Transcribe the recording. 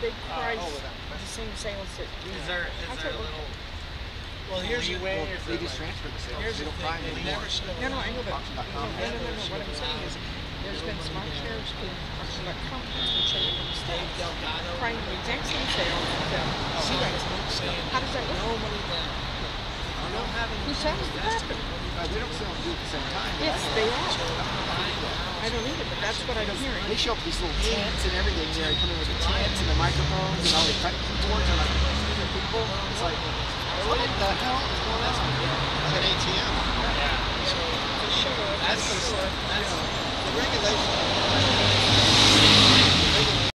big Uh, price, oh, without the same sales that we Is there, is there a little Well, here's the, leeway? well, Is they it just transfer the sales. Here's They the don't thing, buy they never slow No, no, I know, but, no, no, no, no, no, what I'm saying is, there's been smart shares to auction.com, which are in the Dave states, Delgado? trying the exact same sales that she right. does. Saying How does that work? Nobody that, you don't have any Who sells the invested. property? They don't sell them at the same time. Yes, they are. So buying the house. I don't either, but that's what I'm They show up with these little tents and everything. You come in with the tents and the microphones and all the cut keyboards and like people. It's like, what the hell is going on? It's an ATM. Yeah. So That's the, that's, regulation